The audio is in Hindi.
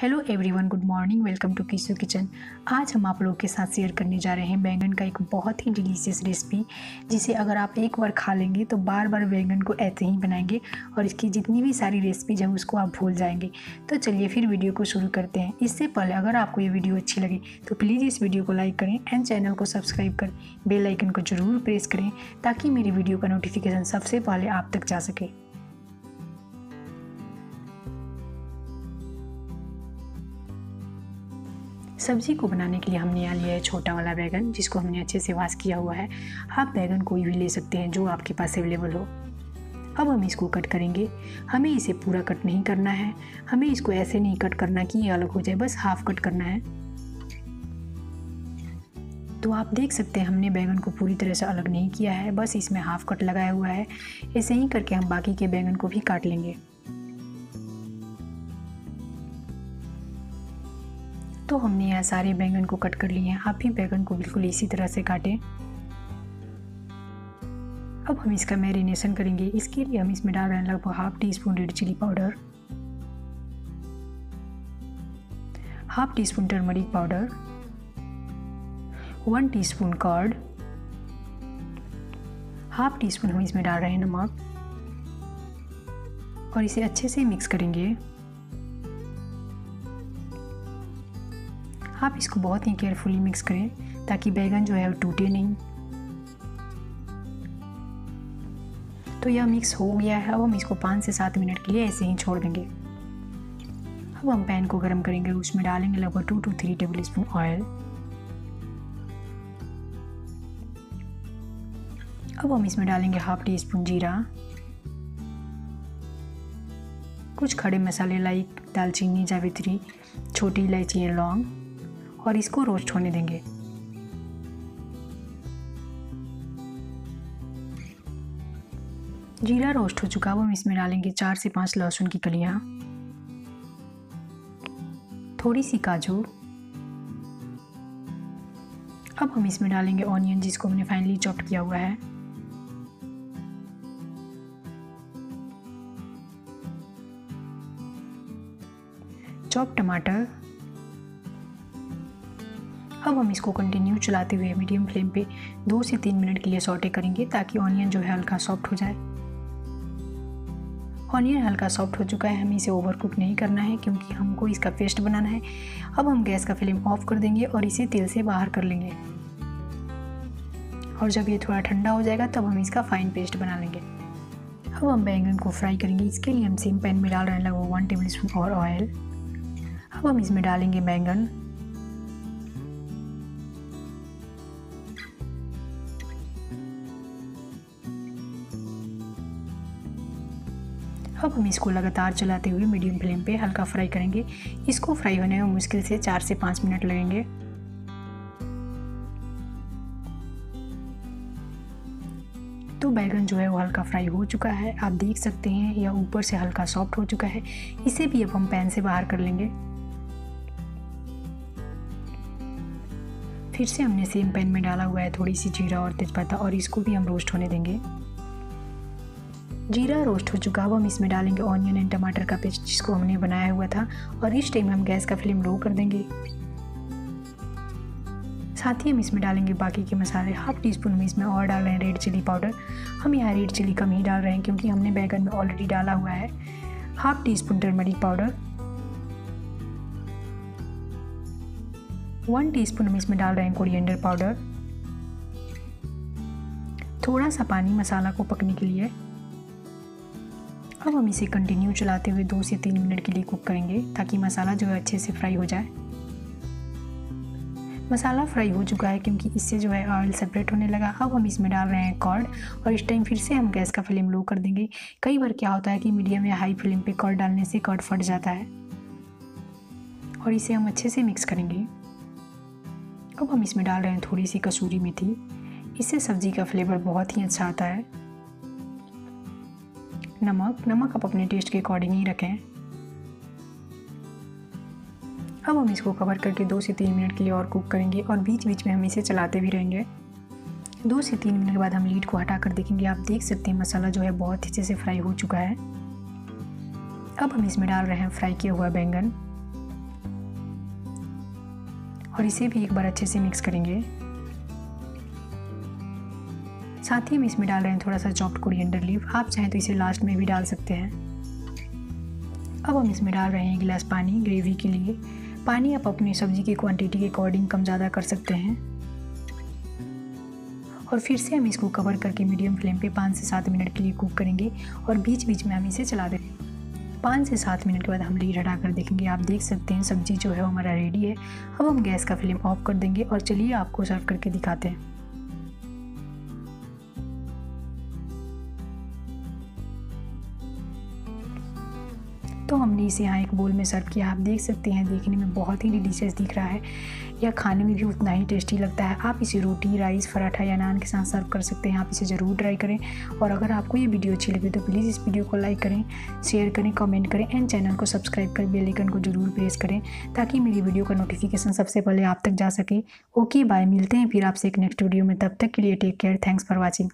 Hello everyone, good morning, welcome to Kisu kitchen. आज हम आप लोगों के साथ शेयर करने जा रहे हैं बैंगन का एक बहुत ही डिलीशियस रेसिपी जिसे अगर आप एक बार खा लेंगे तो बार बार बैंगन को ऐसे ही बनाएँगे और इसकी जितनी भी सारी रेसिपीज़ है उसको आप भूल जाएँगे। तो चलिए फिर वीडियो को शुरू करते हैं। इससे पहले अगर आपको ये वीडियो अच्छी लगे तो प्लीज़ इस वीडियो को लाइक करें एंड चैनल को सब्सक्राइब करें बेलाइकन को ज़रूर प्रेस करें, ताकि मेरी वीडियो का नोटिफिकेशन सबसे पहले आप तक जा सके। सब्ज़ी को बनाने के लिए हमने यहाँ लिया है छोटा वाला बैगन, जिसको हमने अच्छे से वाश किया हुआ है। आप बैगन कोई भी ले सकते हैं जो आपके पास अवेलेबल हो। अब हम इसको कट करेंगे। हमें इसे पूरा कट नहीं करना है। हमें इसको ऐसे नहीं कट करना कि ये अलग हो जाए, बस हाफ़ कट करना है। तो आप देख सकते हैं हमने बैगन को पूरी तरह से अलग नहीं किया है। बस इसमें हाफ़ कट लगाया हुआ है। ऐसे ही करके हम बाकी के बैगन को भी काट लेंगे। तो हमने यहाँ सारे बैंगन को कट कर लिए हैं। आप भी बैंगन को बिल्कुल इसी तरह से काटें। अब हम इसका मैरिनेशन करेंगे। इसके लिए हम इसमें डाल रहे हैं लगभग half teaspoon red chilli powder. Half teaspoon turmeric powder. One teaspoon curd. Half teaspoon हम इसमें डाल रहे हैं नमक। और इसे अच्छे से मिक्स करेंगे। आप इसको बहुत ही केयरफुली मिक्स करें ताकि बैगन जो है वो टूटे नहीं। तो यह मिक्स हो गया है। अब हम इसको पाँच से सात मिनट के लिए ऐसे ही छोड़ देंगे। अब हम पैन को गर्म करेंगे। उसमें डालेंगे लगभग two to three tablespoon oil अब हम इसमें डालेंगे हाफ़ टी स्पून जीरा। कुछ खड़े मसाले लाइक दालचीनी, जावित्री, छोटी इलायची लौंग। और इसको रोस्ट होने देंगे। जीरा रोस्ट हो चुका वो हम इसमें डालेंगे चार से पाँच लहसुन की कलियाँ। थोड़ी सी काजू। अब हम इसमें डालेंगे ऑनियन, जिसको हमने फाइनली चॉप किया हुआ है। चॉप टमाटर। अब हम इसको कंटिन्यू चलाते हुए मीडियम फ्लेम पे दो से तीन मिनट के लिए सॉटे करेंगे ताकि ऑनियन जो है हल्का सॉफ्ट हो जाए। ऑनियन हल्का सॉफ्ट हो चुका है, हमें इसे ओवर कुक नहीं करना है क्योंकि हमको इसका पेस्ट बनाना है। अब हम गैस का फ्लेम ऑफ़ कर देंगे और इसे तेल से बाहर कर लेंगे। और जब ये थोड़ा ठंडा हो जाएगा, तब हम इसका फाइन पेस्ट बना लेंगे। अब हम बैंगन को फ्राई करेंगे। इसके लिए हम सेम पैन में डाल रहे हैं लगभग वन टेबल स्पून और ऑयल अब हम इसमें डालेंगे बैंगन। अब हम इसको लगातार चलाते हुए मीडियम फ्लेम पे हल्का फ्राई करेंगे। इसको फ्राई होने में मुश्किल से चार से पाँच मिनट लगेंगे। तो बैगन जो है वो हल्का फ्राई हो चुका है। आप देख सकते हैं या ऊपर से हल्का सॉफ्ट हो चुका है। इसे भी अब हम पैन से बाहर कर लेंगे। फिर से हमने सेम पैन में डाला हुआ है थोड़ी सी जीरा और तेज़पत्ता और इसको भी हम रोस्ट होने देंगे। जीरा रोस्ट हो चुका अब हम इसमें डालेंगे ऑनियन एंड टमाटर का पेस्ट जिसको हमने बनाया हुआ था। और इस टाइम हम गैस का फ्लेम लो कर देंगे। साथ ही हम इसमें डालेंगे बाकी के मसाले। हाफ़ टी स्पून हम इसमें और डाल रहे हैं रेड चिली पाउडर हम यहाँ रेड चिली कम ही डाल रहे हैं क्योंकि हमने बैगन में ऑलरेडी डाला हुआ है। Half teaspoon turmeric powder one teaspoon हम इसमें डाल रहे हैं कोरिएंडर पाउडर थोड़ा सा पानी मसाला को पकने के लिए। अब हम इसे कंटिन्यू चलाते हुए दो से तीन मिनट के लिए कुक करेंगे, ताकि मसाला जो है अच्छे से फ्राई हो जाए। मसाला फ्राई हो चुका है क्योंकि इससे जो है ऑयल सेपरेट होने लगा। अब हम इसमें डाल रहे हैं कॉर्ड और इस टाइम फिर से हम गैस का फ्लेम लो कर देंगे। कई बार क्या होता है कि मीडियम या हाई फ्लेम पे कॉर्ड डालने से कॉर्ड फट जाता है और इसे हम अच्छे से मिक्स करेंगे। अब हम इसमें डाल रहे हैं थोड़ी सी कसूरी मेथी। इससे सब्ज़ी का फ्लेवर बहुत ही अच्छा आता है। नमक नमक आप अपने टेस्ट के अकॉर्डिंग ही रखें। अब हम इसको कवर करके दो से तीन मिनट के लिए और कुक करेंगे और बीच बीच में हम इसे चलाते भी रहेंगे। दो से तीन मिनट के बाद हम लीड को हटा कर देखेंगे। आप देख सकते हैं मसाला जो है बहुत अच्छे से फ्राई हो चुका है। अब हम इसमें डाल रहे हैं फ्राई किया हुआ बैंगन। और इसे भी एक बार अच्छे से मिक्स करेंगे। साथ ही हम इसमें डाल रहे हैं थोड़ा सा चॉप्ड कोरिएंडर लीफ आप चाहें तो इसे लास्ट में भी डाल सकते हैं। अब हम इसमें डाल रहे हैं एक गिलास पानी ग्रेवी के लिए। पानी आप अपनी सब्ज़ी की क्वांटिटी के अकॉर्डिंग कम ज़्यादा कर सकते हैं। और फिर से हम इसको कवर करके मीडियम फ्लेम पे पाँच से सात मिनट के लिए कुक करेंगे और बीच बीच में हम इसे चला देंगे। पाँच से सात मिनट के बाद हम लीड हटाकर देखेंगे। आप देख सकते हैं सब्ज़ी जो है हमारा रेडी है। अब हम गैस का फ्लेम ऑफ़ कर देंगे और चलिए आपको सर्व करके दिखाते हैं। तो हमने इसे यहाँ एक बोल में सर्व किया। आप देख सकते हैं, देखने में बहुत ही डिलीशियस दिख रहा है। यह खाने में भी उतना ही टेस्टी लगता है। आप इसे रोटी राइस पराठा या नान के साथ सर्व कर सकते हैं। आप इसे ज़रूर ट्राई करें। और अगर आपको ये वीडियो अच्छी लगे तो प्लीज़ इस वीडियो को लाइक करें शेयर करें कमेंट करें एंड चैनल को सब्सक्राइब कर बेल को ज़रूर प्रेस करें ताकि मेरी वीडियो का नोटिफिकेशन सबसे पहले आप तक जा सके। ओके बाय मिलते हैं फिर आपसे एक नेक्स्ट वीडियो में। तब तक के लिए take care thanks for watching